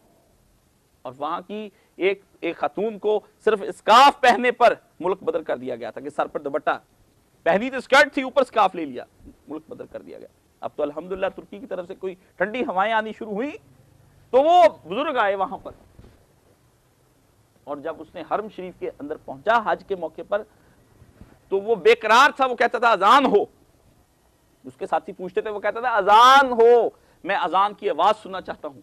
और वहाँ की एक एक खातून को सिर्फ़ स्काफ पहनने पर मुल्क बदल कर दिया गया था कि सर पर दुपट्टा। पहनी तो स्कर्ट थी, ऊपर स्काफ ले लिया। मुल्क बदल कर दिया गया। अब तो अल्हम्दुलिल्लाह तुर्की की तरफ़ से कोई ठंडी हवाएँ आनी शुरू हुई तो वो बुज़ुर्ग आए वहाँ पर। और जब उसने हरम शरीफ के अंदर पहुँचा, हज के मौके पर तो वो बेकरार था, वो कहता था, अजान हो। उसके साथी पूछते थे, वो कहता था, अजान हो। मैं अजान की आवाज़ सुनना चाहता हूँ।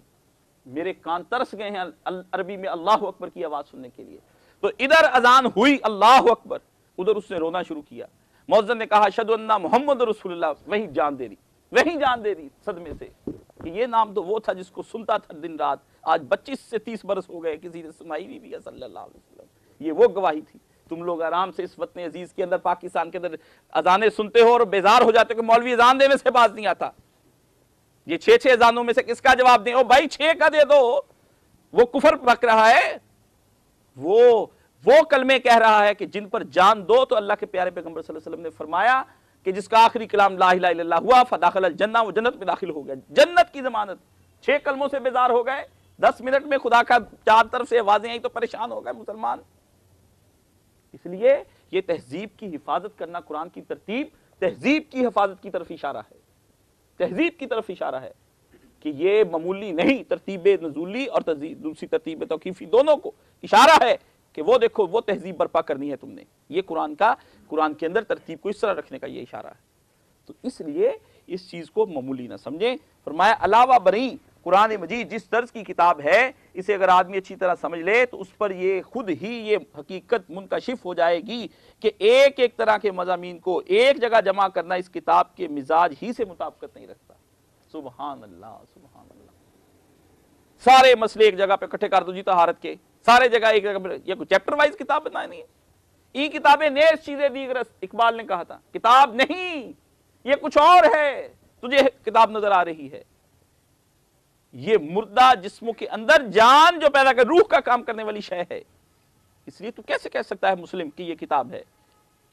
मेरे कान तरस गए हैं अरबी में अल्लाह अकबर की आवाज़ सुनने के लिए। तो इधर अजान हुई, अल्लाह अकबर। उधर उसने रोना शुरू किया। मोहन ने कहा शदन्ना मोहम्मद रसूलुल्लाह। वही जान दे रही वही जान दे रही सदमे से कि ये नाम तो वो था जिसको सुनता था दिन रात। आज 25 से 30 बरस हो गए किसी ने सुनाई भी, भी सल्लल्लाहु अलैहि ये वो गवाही थी। तुम लोग आराम से इस वतन अज़ीज़ के अंदर पाकिस्तान के अंदर अजाने सुनते हो और बेजार हो जाते हो कि मौलवी अजान देने से बाज नहीं आता। ये छह छह अजानों में से किसका जवाब दें? ओ भाई छह का दे दो। वो कुफर पक रहा है। वो वो कलमे कह रहा है कि जिन पर जान दो तो अल्लाह के प्यारे सल्लल्लाहु वसल्लम ने फरमाया कि जिसका आखिरी कलाम ला हुआ फदाखल जन्ना वो जन्नत में दाखिल हो गया। जन्नत की जमानत। छह कलमों से बेजार हो गए। दस मिनट में खुदा का चार तरफ़ से आवाज़ें आई तो परेशान हो गए मुसलमान। इसलिए ये तहजीब की हिफाजत करना कुरान की तरतीब, तहजीब की हिफाजत की तरफ़ इशारा है। तहजीब की तरफ़ इशारा है कि ये मामूली नहीं, तरतीब नजूली और दूसरी तरतीब तोकीफी दोनों को इशारा है कि वो देखो, वो तहजीब बर्पा करनी है तुमने। ये कुरान का, कुरान के अंदर तरतीब को इस तरह रखने का ये इशारा है। तो इसलिए इस चीज़ को मामूली ना समझे। फरमाया, अलावा बरी कुरान मजीद जिस तर्ज की किताब है, इसे अगर आदमी अच्छी तरह समझ ले तो उस पर ये खुद ही ये हकीकत मुनकशिफ हो जाएगी कि एक एक तरह के मजामी को एक जगह जमा करना इस किताब के मिजाज ही से मुताबकत नहीं रखता। सुबहान अल्लाह सुबहान अल्लाह सारे मसले एक जगह पे इकट्ठे कर दो जी तहारत के। सारे जगह एक ये चैप्टर वाइज किताब बनाए नहीं ये किताबें नेर चीज़ें दीगर इकबाल ने कहा था, किताब नहीं, ये कुछ और है, तुझे किताब नज़र आ रही है। ये मुर्दा जिस्मों के अंदर जान जो पैदा कर, रूह का काम करने वाली शय है। इसलिए तू कैसे कह सकता है मुस्लिम की ये किताब है?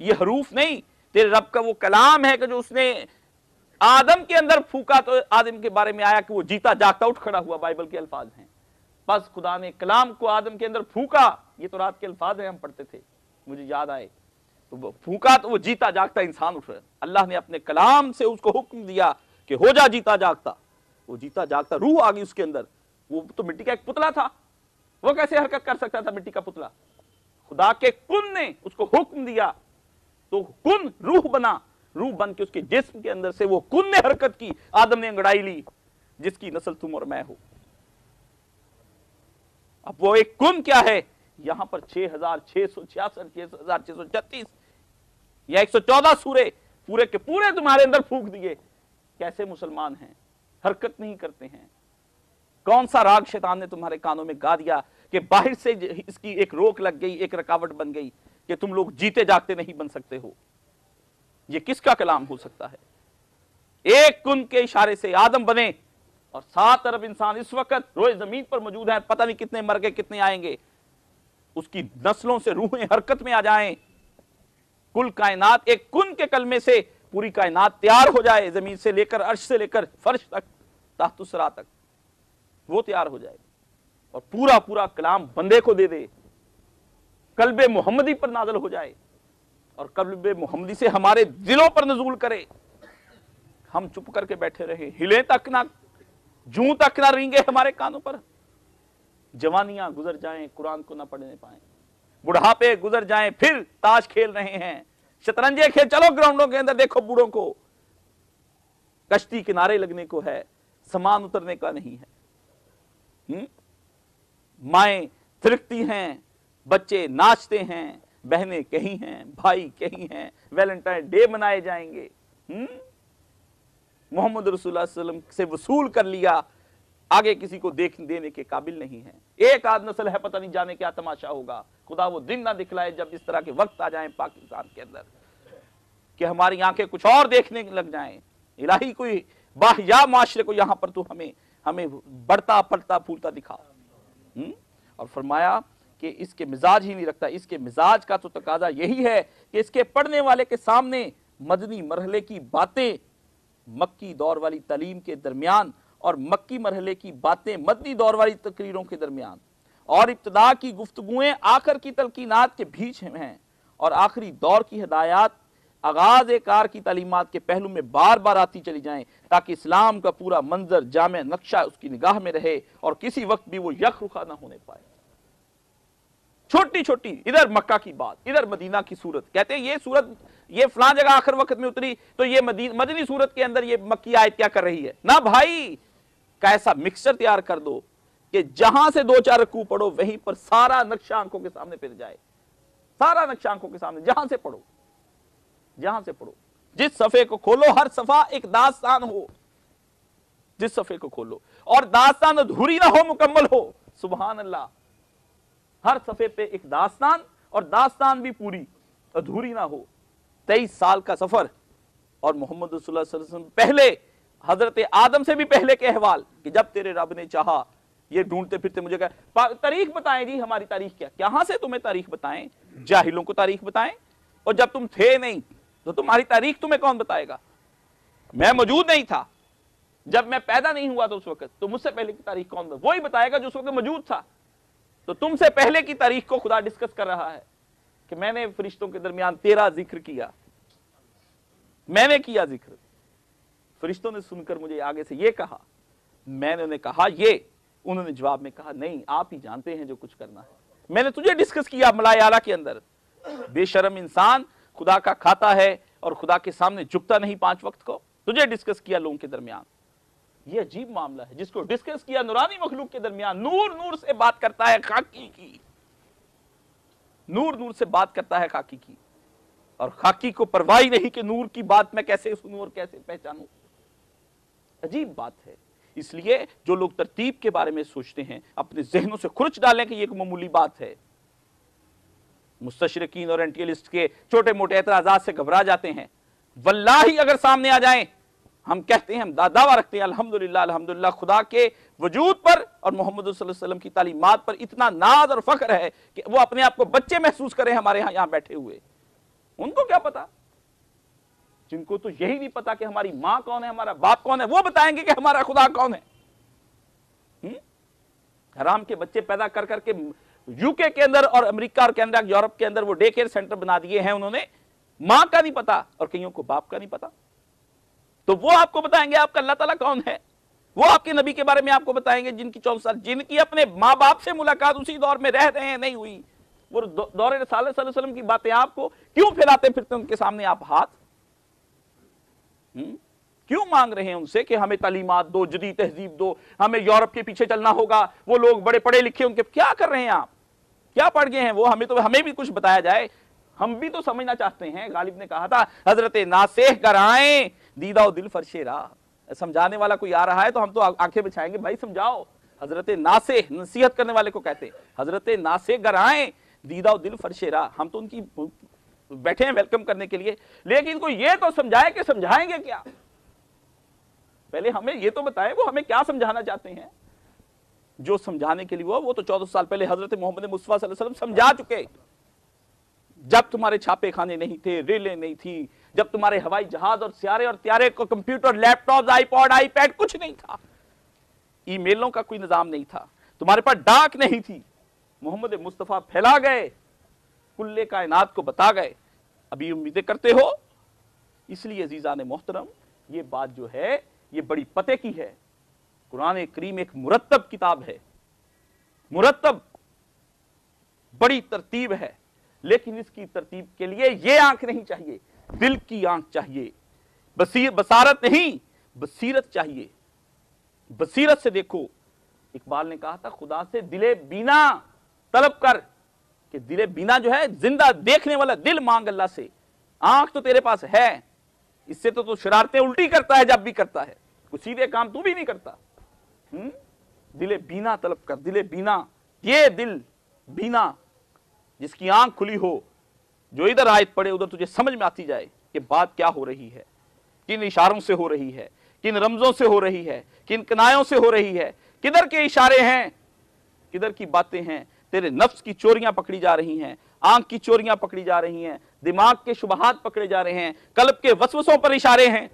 ये हरूफ नहीं, तेरे रब का वो कलाम है कि जो उसने आदम के अंदर फूका तो आदम के बारे में आया कि वो जीता, जागता, उठ खड़ा हुआ, बाइबल के अल्फाज हैं। बस खुदा ने कलाम को आदम के अंदर फूका। ये तो रात के अल्फाज हैं, हम पढ़ते थे। मुझे याद आए। तो फूका तो वो जीता जागता इंसान उठ रहा अल्लाह ने अपने कलाम से उसको हुक्म दिया कि हो जा जीता जागता। वो जीता जागता, रूह आ गई उसके अंदर। वो तो मिट्टी का एक पुतला था। वो कैसे हरकत कर सकता था मिट्टी का पुतला? खुदा के कुन ने उसको हुक्म दिया। तो कुन रूह बना। रूह बन के उसके जिस्म के अंदर से वो कुन ने हरकत की। आदम ने अंगड़ाई ली, जिसकी नस्ल तुम और मैं हो। अब वो एक कुन क्या है? यहाँ पर छह हज़ार छह सौ छियासठ छह हज़ार छह सौ छत्तीस, या एक सौ चौदह सूरे, पूरे के पूरे तुम्हारे अंदर फूक दिए। कैसे मुसलमान हैं? हरकत नहीं करते हैं। कौन सा राग शैतान ने तुम्हारे कानों में गा दिया कि बाहर से इसकी एक रोक लग गई, एक रकावट बन गई कि तुम लोग जीते जागते नहीं बन सकते हो? ये किसका कलाम हो सकता है? एक कुन के इशारे से आदम बने और सात अरब इंसान इस वक्त रोज ज़मीन पर मौजूद हैं, पता नहीं कितने मर गए, कितने आएँगे। उसकी नस्लों से रूहें हरकत में आ जाएँ। कुल कायनात एक कुन के कलमे से पूरी कायनात तैयार हो जाए, ज़मीन से लेकर, अर्श से लेकर फर्श तक ताहतुसरा तक। वो तैयार हो जाए और पूरा पूरा कलाम बंदे को दे दे। कल्बे मोहम्मदी पर नाजल हो जाए और कल्बे मोहम्मदी से हमारे दिलों पर नजूल करे। हम चुप करके बैठे रहे, हिले तक ना जू तक ना रिंगे हमारे कानों पर। जवानियाँ गुजर जाएँ, कुरान को ना पढ़ने पाए। बुढ़ापे गुजर जाएँ, फिर ताश खेल रहे हैं। शतरंजे खेल, चलो ग्राउंडों के अंदर देखो बूढ़ों को। कश्ती किनारे लगने को है, सामान उतरने का नहीं है। हम्म? माए थिरकती हैं, बच्चे नाचते हैं, बहनें कहीं हैं, भाई कहीं हैं, वैलेंटाइन डे मनाए जाएँगे। हम्म? मोहम्मद रसूलुल्लाह से वसूल कर लिया। आगे किसी को देख देने के काबिल नहीं है। एक आध नस्ल है, पता नहीं जाने क्या तमाशा होगा। खुदा वो दिन ना दिखलाए जब इस तरह के वक्त आ जाए पाकिस्तान के अंदर, कि हमारी आँखें कुछ और देखने लग जाए। इलाही कोई बाहिया माशरे को यहाँ पर तू हमें हमें बढ़ता पड़ता फूलता दिखा। हुँ? हम्म? और फरमाया कि इसके मिजाज ही नहीं रखता। इसके मिजाज का तो तकाजा यही है कि इसके पढ़ने वाले के सामने मदनी मरहले की बातें मक्की दौर वाली तलीम के दरमियान और मक्की मरहले की बातें मदनी दौर वाली तकरीरों के दरमियान। और इब्तदा की गुफ्तगुएँ आखिर की तलकीनात के बीच हैं। और आखिरी दौर की हदायत आगाज़ कार की तालीमत के पहलू में बार बार आती चली जाएँ, ताकि इस्लाम का पूरा मंजर जाम नक्शा उसकी निगाह में रहे और किसी वक्त भी वो यक रुखा ना होने पाए। छोटी छोटी इधर मक्का की बात, इधर मदीना की सूरत। कहते हैं, ये सूरत ये फलां जगह आखिर वक्त में उतरी तो ये मदनी सूरत के अंदर ये मक्की आयत क्या कर रही है? ना भाई कैसा मिक्सचर तैयार कर दो कि जहाँ से दो चार रकू पढ़ो, वहीं पर सारा नक्शा आँखों के सामने फिर जाए। सारा नक्शा आँखों के सामने, जहाँ से पढ़ो, जहाँ से पढ़ो। जिस सफे को खोलो, हर सफ़ा एक दास्तान हो। जिस सफे को खोलो, और दास्तान अधूरी ना हो, मुकम्मल हो। सुबहान अल्लाह हर सफे पे एक दास्तान, और दास्तान भी पूरी, अधूरी ना हो। तेईस साल का सफ़र और मोहम्मद पहले, हज़रत आदम से भी पहले के अहवाल कि जब तेरे रब ने चाहा, ये ढूंढते फिरते मुझे कहा तारीख बताएँ जी, हमारी तारीख क्या? कहाँ से तुम्हें तारीख बताएँ? जाहिलों को तारीख बताएँ? और जब तुम थे नहीं तो तुम्हारी तारीख तुम्हें कौन बताएगा? मैं मौजूद नहीं था। जब मैं पैदा नहीं हुआ था उस वक्त तो मुझसे पहले की तारीख कौन वो ही बताएगा जो उस वक्त मौजूद था। तो तुमसे पहले की तारीख को खुदा डिस्कस कर रहा है। कि मैंने फरिश्तों के दरमियान तेरा ज़िक्र किया। मैंने किया ज़िक्र। फरिश्तों ने सुनकर मुझे आगे से ये कहा, मैंने उन्हें कहा, ये। उन्होंने जवाब में कहा, नहीं, आप ही जानते हैं जो कुछ करना है। मैंने तुझे डिस्कस किया मलायाला के अंदर। बेशरम इंसान खुदा का खाता है और खुदा के सामने झुकता नहीं पाँच वक्त को। तुझे डिस्कस किया लोगों के दरमियान। ये अजीब मामला है, जिसको डिस्कस किया नुरानी मखलूक के दरमियान नूर नूर से बात करता है खाकी की। नूर नूर से बात करता है खाकी की। और खाकी को परवाह नहीं कि नूर की बात मैं कैसे सुनूं और कैसे पहचानूं। अजीब बात है। इसलिए जो लोग तरतीब के बारे में सोचते हैं, अपने जहनों से खुरच डालें कि ये एक मामूली बात है। मुस्तशरकिन और एंटियलिस्ट के छोटे मोटे एतराजात से घबरा जाते हैं। वल्ला ही अगर सामने आ जाए, हम कहते हैं, हम दावा रखते हैं, अल्हम्दुलिल्लाह अल्हम्दुलिल्लाह, खुदा के वजूद पर और मोहम्मद वसल्लम की तालीमत पर इतना नाज और फख्र है कि वो अपने आप को बच्चे महसूस करें हमारे यहाँ यहाँ बैठे हुए। उनको क्या पता? जिनको तो यही नहीं पता कि हमारी माँ कौन है, हमारा बाप कौन है, वो बताएँगे कि हमारा खुदा कौन है? हराम के बच्चे पैदा कर करके यूके के अंदर और अमेरिका और कैनेडा, यूरोप के अंदर वो डे केयर सेंटर बना दिए हैं उन्होंने। माँ का नहीं पता और कईयों को बाप का नहीं पता। तो वो आपको बताएँगे आपका अल्लाह ताला कौन है? वो आपके नबी के बारे में आपको बताएँगे, जिनकी चौदह साल जिनकी अपने माँ बाप से मुलाकात उसी दौर में रह रहे हैं, नहीं हुई। वो दौरे वसल्लम की बातें आपको क्यों फैलाते फिरते उनके सामने आप हाथ? हम्म? क्यों मांग रहे हैं उनसे कि हमें तालीमात दो जदी तहजीब दो, हमें यूरोप के पीछे चलना होगा, वो लोग बड़े पढ़े लिखे उनके क्या कर रहे हैं आप? क्या पढ़ गए हैं वो? हमें तो हमें भी कुछ बताया जाए। हम भी तो समझना चाहते हैं, गालिब ने कहा था, हज़रत नासेह कराए दीदा दिल फरशेरा समझाने वाला कोई आ रहा है तो हम तो आँखें बिछाएँगे। भाई समझाओ। हज़रत नासे नसीहत करने वाले को कहते हज़रत नासे गराए, दीदा दिल फरशेरा। हम तो उनकी बैठे हैं वेलकम करने के लिए। लेकिन इनको ये तो समझाए कि समझाएँगे क्या? पहले हमें ये तो बताए, वो हमें क्या समझाना चाहते हैं? जो समझाने के लिए वो वो तो चौदह साल पहले हज़रत मोहम्मद मुस्तफ़ा समझा चुके। जब तुम्हारे छापे खाने नहीं थे, रेलें नहीं थी जब तुम्हारे हवाई जहाज़ और सियारे और त्यारे को कंप्यूटर लैपटॉप आईपॉड, आईपैड कुछ नहीं था। ईमेलों का कोई निज़ाम नहीं था। तुम्हारे पास डाक नहीं थी। मोहम्मद मुस्तफ़ा फैला गए। कुल्ले कायनात को बता गए। अभी उम्मीदें करते हो। इसलिए अजीजा ने मोहतरम, ये बात जो है, ये बड़ी पते की है। कुरान करीम एक मुरतब किताब है। मुरतब बड़ी तरतीब है। लेकिन इसकी तरतीब के लिए ये आँख नहीं चाहिए। दिल की आँख चाहिए। बसीर बसारत नहीं, बसीरत चाहिए। बसीरत से देखो। इकबाल ने कहा था, खुदा से दिले बीना, तलब कर कि दिले बीना जो है, ज़िंदा देखने वाला दिल मांग अल्लाह से। आँख तो तेरे पास है। इससे तो तू तो शरारतें उल्टी करता है, जब भी करता है। कुछ सीधे काम तू भी नहीं करता। हुँ? हम्म? दिले बीना तलब कर, दिले बीना। ये दिल बीना, जिसकी आँख खुली हो जो इधर आयत पड़े, उधर तुझे समझ में आती जाए कि बात क्या हो रही है, किन इशारों से हो रही है, किन रमजों से हो रही है, किन कनायों से हो रही है, किधर के इशारे हैं, किधर की बातें हैं, तेरे नफ्स की चोरियाँ पकड़ी जा रही हैं, आँख की चोरियाँ पकड़ी जा रही हैं, दिमाग के शुबहात पकड़े जा रहे हैं, कल्ब के वसवसों पर इशारे हैं।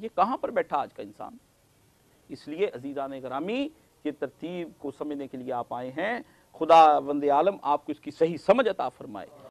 ये कहाँ पर बैठा आज का इंसान? इसलिए अजीजा ने ग्रामी, ये तरतीब को समझने के लिए आप आए हैं। खुदा वंद आलम आपको इसकी सही समझ अता फरमाए।